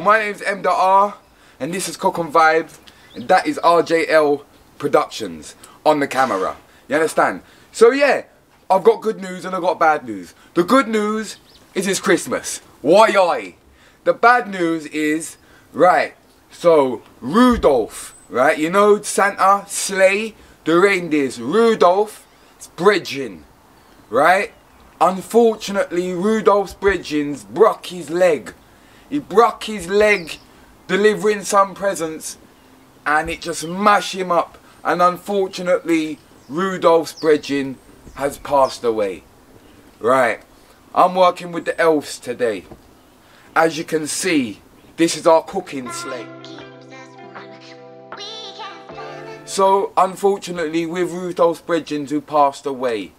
My name's M.R. and this is Cook and Vibe and that is RJL Productions on the camera. You understand? So yeah, I've got good news and I've got bad news. The good news is it's Christmas. Why I? The bad news is, right, so Rudolph, right, you know Santa, sleigh, the reindeers, Rudolph, Bridging, right? Unfortunately, Rudolph's Bridgins broke his leg. He broke his leg delivering some presents and it just mashed him up. And unfortunately, Rudolph's Bridging has passed away. Right, I'm working with the elves today. As you can see, this is our cooking slate. So, unfortunately, with Rudolph's Bridgins who passed away,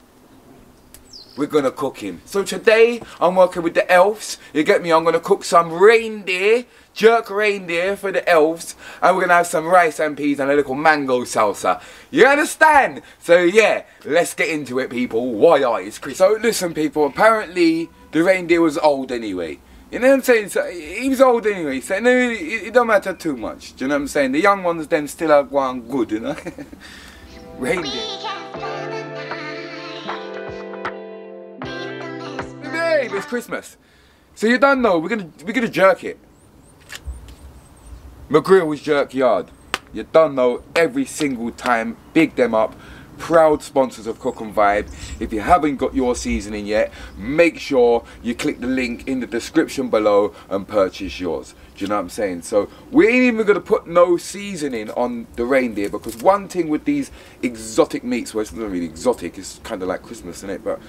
we're gonna cook him. So today, I'm working with the elves. You get me? I'm gonna cook some reindeer, jerk reindeer for the elves, and we're gonna have some rice and peas and a little mango salsa. You understand? So yeah, let's get into it, people. Why are it's Chris? So listen, people. Apparently, the reindeer was old anyway. You know what I'm saying? So he was old anyway, so no, it, it don't matter too much. Do you know what I'm saying? The young ones then still are one good, you know? reindeer. It's Christmas. So you don't know, we're gonna we're gonna jerk it. Mi Grillz Jerk Yard. You don't know every single time. Big them up. Proud sponsors of Cook and Vibe. If you haven't got your seasoning yet, make sure you click the link in the description below and purchase yours. Do you know what I'm saying? So we ain't even gonna put no seasoning on the reindeer because one thing with these exotic meats, well it's not really exotic, it's kind of like Christmas, isn't it? But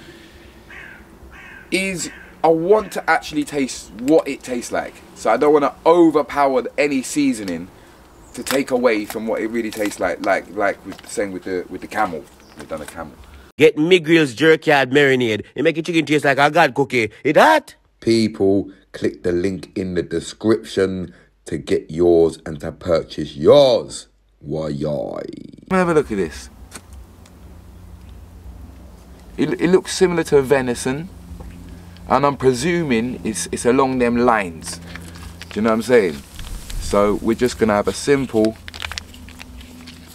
is I want to actually taste what it tastes like. So I don't want to overpower any seasoning to take away from what it really tastes like. Like like with saying with the with the camel. We've done a camel. Get Mi Grillz jerk yard marinade. It make your chicken taste like a god cookie. It hot? People, click the link in the description to get yours and to purchase yours. Why yai? Have a look at this. It, it looks similar to venison and I'm presuming it's, it's along them lines. Do you know what I'm saying? So we're just gonna have a simple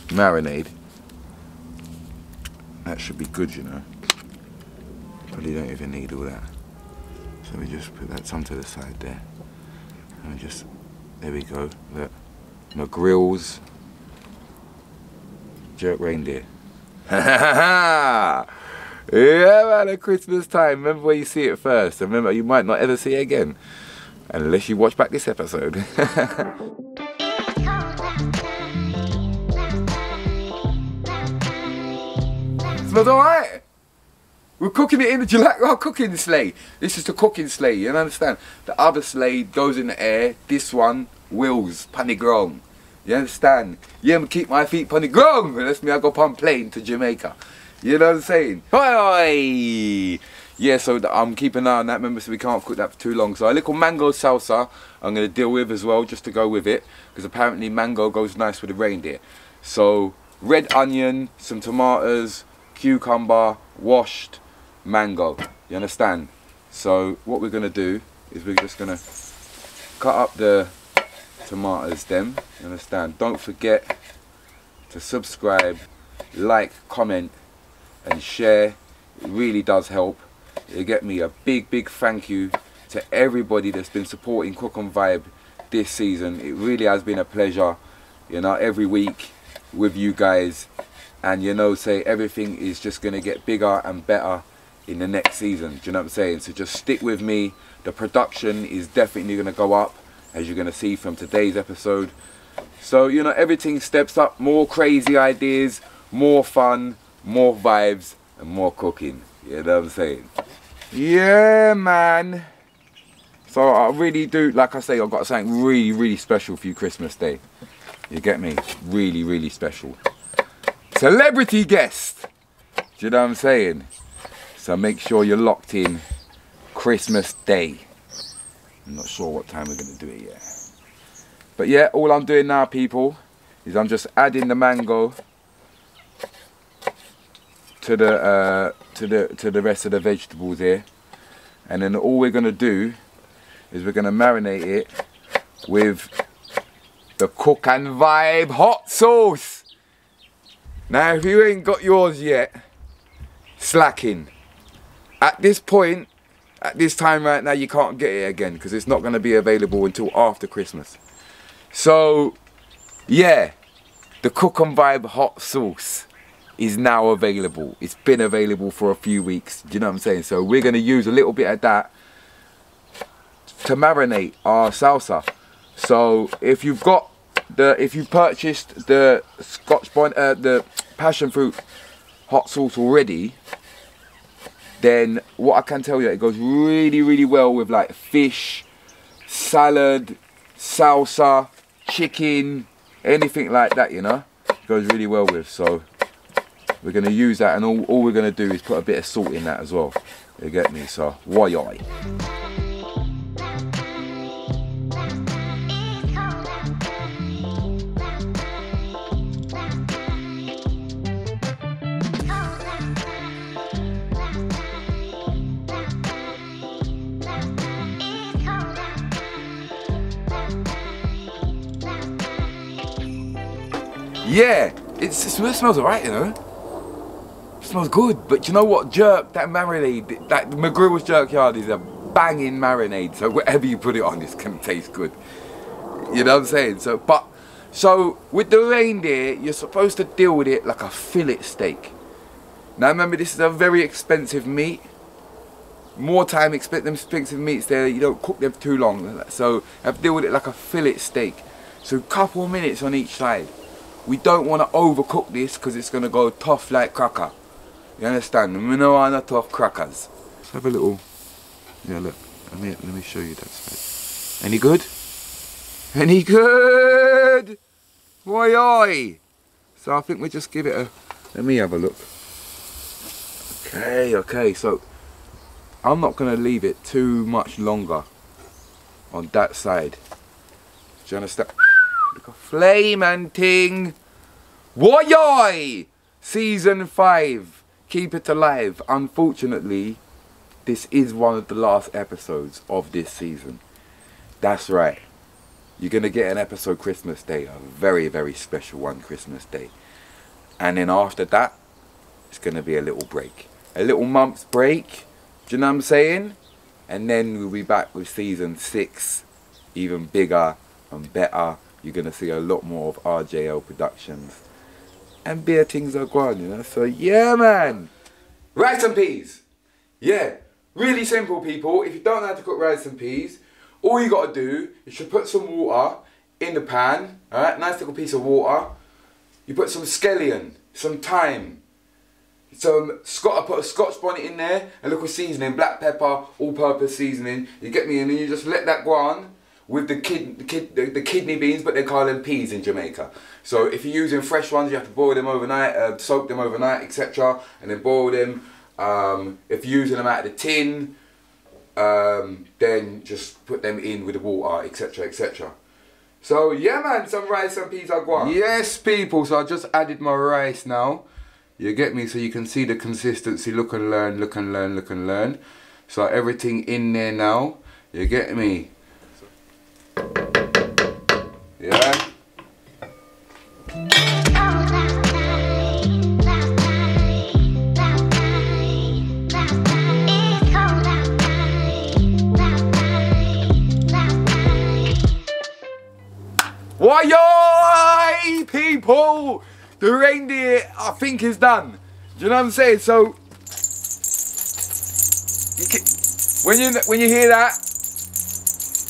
marinade. That should be good, you know. Probably don't even need all that. So we just put that some to the side there. And just, there we go. Look, Mi Grillz jerk reindeer. Ha ha ha! Yeah, man, at Christmas time. Remember where you see it first. Remember, you might not ever see it again. Unless you watch back this episode. Smells alright. We're cooking it in the, like our oh, cooking sleigh? This is the cooking sleigh, you understand? The other sleigh goes in the air, this one, wheels, punny grown. You understand? Yeah, I'm keep my feet punny grown. That's me, I go on plane to Jamaica. You know what I'm saying? Oi, Yeah, so I'm keeping an eye on that. Remember, so we can't cook that for too long. So a little mango salsa I'm going to deal with as well, just to go with it. Because apparently mango goes nice with the reindeer. So red onion, some tomatoes, cucumber, washed, mango. You understand? So what we're going to do is we're just going to cut up the tomatoes then. You understand? Don't forget to subscribe, like, comment, and share. It really does help. You get me a big, big thank you to everybody that's been supporting Cook and Vibe this season. It really has been a pleasure, you know, every week with you guys. And you know, say everything is just going to get bigger and better in the next season. Do you know what I'm saying? So just stick with me. The production is definitely going to go up, as you're going to see from today's episode. So, you know, everything steps up. More crazy ideas, more fun, more vibes and more cooking. You know what I'm saying? Yeah, man. So I really do, like I say, I've got something really, really special for you Christmas Day. You get me? Really, really special. Celebrity guest. Do you know what I'm saying? So make sure you're locked in Christmas Day. I'm not sure what time we're going to do it yet. But yeah, all I'm doing now, people, is I'm just adding the mango to the uh, to the to the rest of the vegetables here and then all we're gonna do is we're gonna marinate it with the Cook and Vibe hot sauce. Now, if you ain't got yours yet, slacking. At this point, at this time right now, you can't get it again because it's not going to be available until after Christmas. So, yeah, the Cook and Vibe hot sauce is now available. It's been available for a few weeks. Do you know what I'm saying? So we're going to use a little bit of that to marinate our salsa. So if you've got the, if you purchased the Scotch bonnet, uh, the passion fruit hot sauce already, then what I can tell you, it goes really, really well with like fish, salad, salsa, chicken, anything like that, you know. It goes really well with. So we're going to use that, and all, all we're going to do is put a bit of salt in that as well. You get me? So why I? Yeah, it smells alright, you know. Smells good, but you know what? Jerk, that marinade, that Mi Grillz Jerkyard is a banging marinade. So whatever you put it on, it's gonna taste good. You know what I'm saying? So, but so with the reindeer, you're supposed to deal with it like a fillet steak. Now remember, this is a very expensive meat. More time expect them expensive meats there. You don't cook them too long. So I have to deal with it like a fillet steak. So a couple minutes on each side. We don't want to overcook this because it's going to go tough like cracker. You understand? We don't want tough crackers. Let's have a little... Yeah, look. Let me, let me show you that side. Any good? Any good? Why, oi! So I think we just give it a... Let me have a look. Okay, okay, so I'm not going to leave it too much longer on that side. Do you understand? Flame and ting. Why Season 5. Keep it alive. Unfortunately, this is one of the last episodes of this season. That's right. You're going to get an episode Christmas Day. A very, very special one Christmas Day. And then after that, it's going to be a little break. A little month's break. Do you know what I'm saying? And then we'll be back with season 6. Even bigger and better you're going to see a lot more of RJL Productions. And beer things are going, you know. So, yeah, man. Rice and peas. Yeah. Really simple, people. If you don't know how to cook rice and peas, all you got to do is you put some water in the pan. Alright, nice little piece of water. You put some scallion, some thyme, some Scott, I put a Scotch bonnet in there, a little seasoning, black pepper, all-purpose seasoning. You get me, and then you just let that go on with the, kid, the, kid, the, the, kidney beans, but they call them peas in Jamaica. So if you're using fresh ones, you have to boil them overnight, uh, soak them overnight, etc., and then boil them. Um, if you're using them out of the tin, um, then just put them in with the water, etc., etc. So yeah, man, some rice and peas are gone. Yes, people. So I just added my rice now. You get me? So you can see the consistency. Look and learn. Look and learn. Look and learn. So everything in there now. You get me? Yeah. Why, people? The reindeer, I think, is done. Do you know what I'm saying? So, when you when you hear that,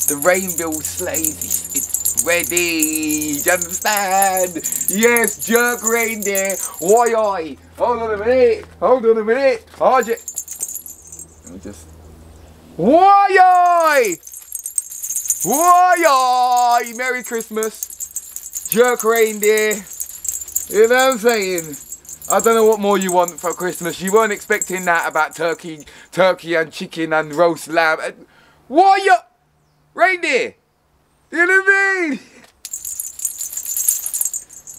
the rainbow sleigh ready. You understand? Yes, jerk reindeer. Why I? Hold on a minute. Hold on a minute. Hold it. Let me just. Why I? Why I? Merry Christmas. Jerk reindeer. You know what I'm saying? I don't know what more you want for Christmas. You weren't expecting that about turkey, turkey and chicken and roast lamb. Why you? Reindeer! You know what I mean?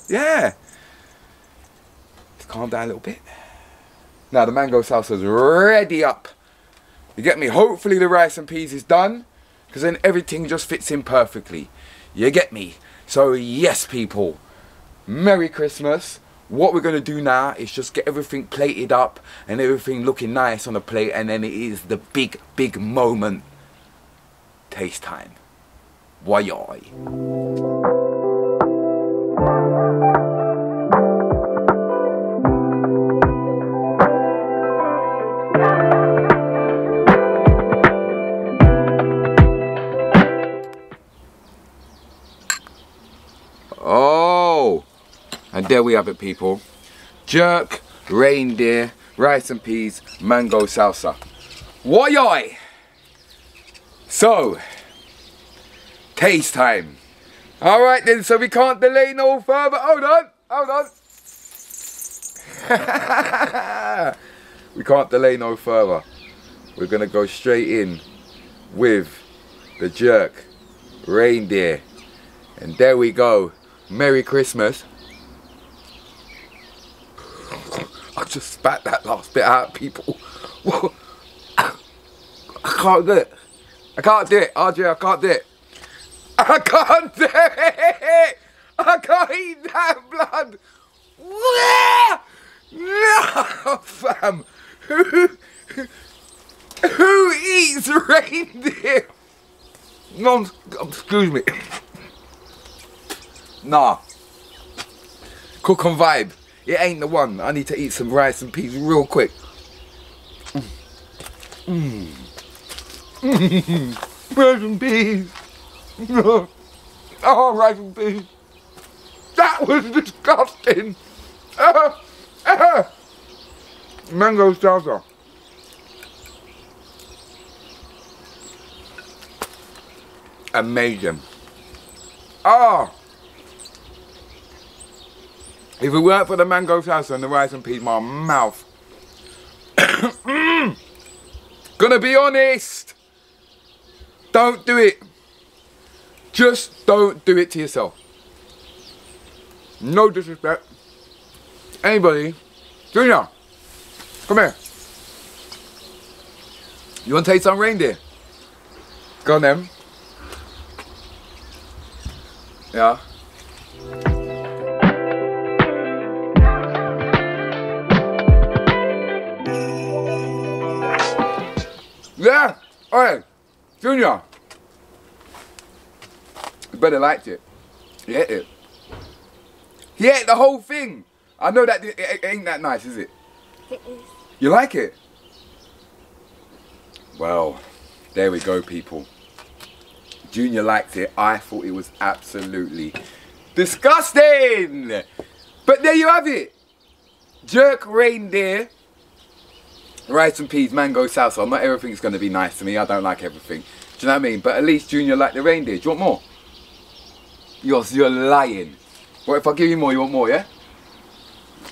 Yeah. Calm down a little bit. Now the mango salsa's ready up. You get me? Hopefully the rice and peas is done. Because then everything just fits in perfectly. You get me? So yes, people. Merry Christmas. What we're going to do now is just get everything plated up and everything looking nice on the plate. And then it is the big, big moment. Taste time. Why? Oh, and there we have it, people. Jerk, reindeer, rice and peas, mango salsa. Why? So, taste time. All right then, so we can't delay no further. Hold on, hold on. we can't delay no further. We're gonna go straight in with the jerk, reindeer, and there we go. Merry Christmas. I just spat that last bit out, people. I can't do it. I can't do it, RJ, I can't do it. I can't do it! I can't eat that blood! No, fam! Who, who eats reindeer? No, excuse me. Nah. Cook on vibe. It ain't the one. I need to eat some rice and peas real quick. Mmm. Mm. rice and peas. Oh, and peas. That was disgusting. Uh, uh. Mango salsa. Amazing. Oh. If it weren't for the mango salsa and the rice and peas, my mouth. Gonna be honest. Don't do it. Just don't do it to yourself. No disrespect. Anybody. Junior. Come here. You want to taste some reindeer? Go on then. Yeah. Yeah. All right. Junior. You better liked it. You ate it. He ate the whole thing. I know that it, it ain't that nice, is it? It is. You like it? Well, there we go, people. Junior liked it. I thought it was absolutely disgusting. But there you have it. Jerk reindeer, rice and peas, mango salsa. Not everything's going to be nice to me. I don't like everything. Do you know what I mean? But at least Junior liked the reindeer. Do you want more? You're, you're lying. What if I give you more, you want more, yeah?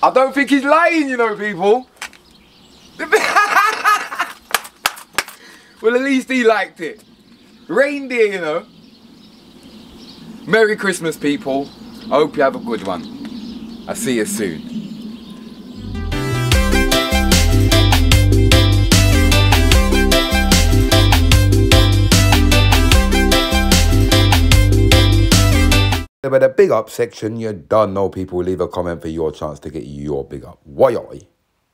I don't think he's lying, you know, people. well, at least he liked it. Reindeer, you know. Merry Christmas, people. I hope you have a good one. I'll see you soon. But the big up section, you don't know people. Leave a comment for your chance to get your big up. Why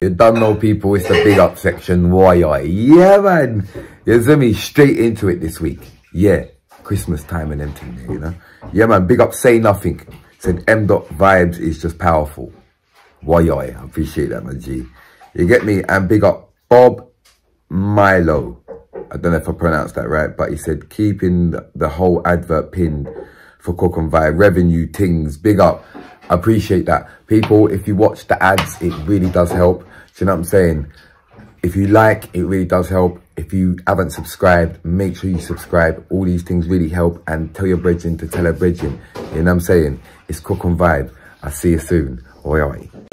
You don't know people, it's the big up section. Why Yeah, man. You see me straight into it this week. Yeah, Christmas time and everything you know. Yeah, man. Big up, say nothing. Said M. Dot vibes is just powerful. Why I appreciate that, man. G. You get me? And big up Bob Milo. I don't know if I pronounced that right, but he said keeping the whole advert pinned for Cook and Vibe. Revenue, things, big up. Appreciate that. People, if you watch the ads, it really does help. Do you know what I'm saying? If you like, it really does help. If you haven't subscribed, make sure you subscribe. All these things really help. And tell your brethren to tell a brethren. You know what I'm saying? It's Cook and Vibe. I'll see you soon. Oi, oi.